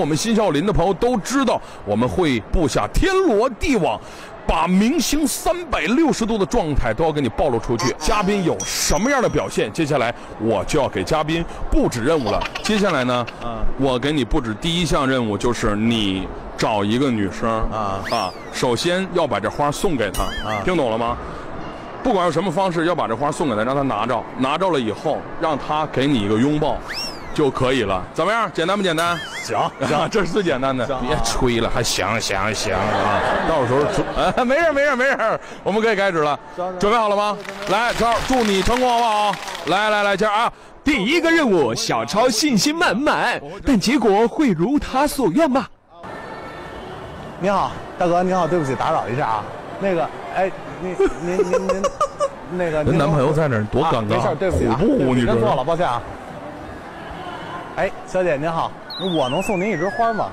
我们新少林的朋友都知道，我们会布下天罗地网，把明星三百六十度的状态都要给你暴露出去。嘉宾有什么样的表现，接下来我就要给嘉宾布置任务了。接下来呢，我给你布置第一项任务就是你找一个女生啊啊，首先要把这花送给她，听懂了吗？不管用什么方式，要把这花送给她，让她拿着，拿着了以后，让她给你一个拥抱。就可以了，怎么样？简单不简单？行行，这是最简单的。别吹了，还行行行啊！到时候出，没事没事没事，我们可以开始了。准备好了吗？来，超，祝你成功好不好？来来来，这样啊，第一个任务，小超信心满满，但结果会如他所愿吗？你好，大哥，你好，对不起，打扰一下啊。那个，哎，您您您您，那个，您男朋友在那儿，多尴尬。没事，对不起啊，认错了，抱歉啊。哎，小姐您好，我能送您一枝花吗？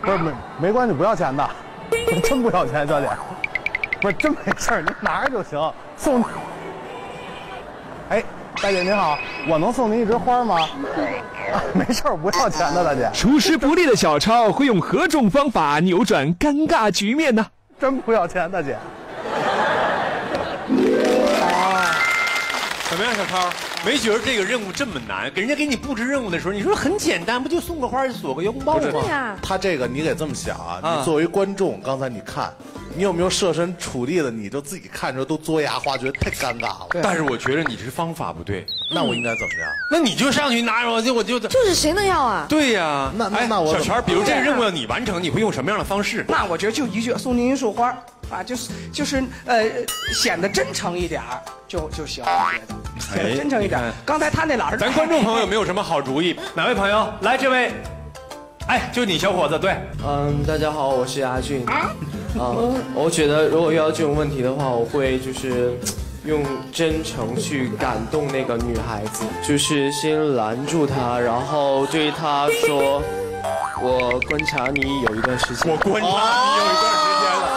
不是没没关系，不要钱的，真不要钱，小姐，不是真没事您拿着就行。送。哎，大姐您好，我能送您一枝花吗？没事不要钱的，大姐。出师不利的小超会用何种方法扭转尴尬局面呢？真不要钱，大姐。怎么样，小超？没觉得这个任务这么难？给人家给你布置任务的时候，你说很简单，不就送个花、索个拥抱吗？对呀。他这个你得这么想啊，你作为观众，刚才你看，你有没有设身处地的，你就自己看着都嘬牙花，觉得太尴尬了。但是我觉得你这方法不对，那我应该怎么样？那你就上去拿着，我就我就就是谁能要啊？对呀，那那我小泉，比如这个任务要你完成，你会用什么样的方式？那我觉得就一句，送您一束花。啊，就是就是呃，显得真诚一点儿就就行，我觉得，真诚一点。刚才他那老师，咱观众朋友有没有什么好主意？哪位朋友来？这位，哎，就你小伙子，对，嗯，大家好，我是阿俊。啊，我觉得如果遇到这种问题的话，我会就是用真诚去感动那个女孩子，就是先拦住她，然后对她说：“我观察你有一段时间。”我观察你有一段时间了。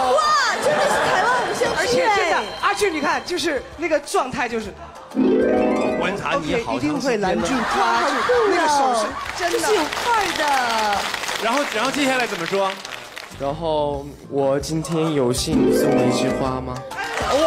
真的是台湾偶像剧，而且真的，阿俊，你看，就是那个状态，就是我观察你好一定会拦住他，那个手是真的有范儿的。然后，然后接下来怎么说？然后我今天有幸送你一枝花吗？哇！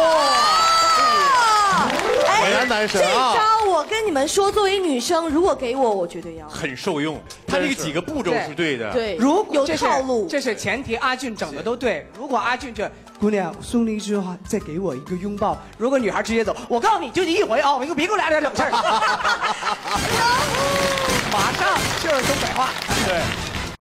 果然男神啊！这招我跟你们说，作为女生，如果给我，我绝对要。很受用，他这个几个步骤是对的。对，如果有套路，这是前提。阿俊整的都对。如果阿俊这姑娘送你一句话，再给我一个拥抱。如果女孩直接走，我告诉你，就你一回啊！你别给我俩点冷事儿。马上就是东北话。对。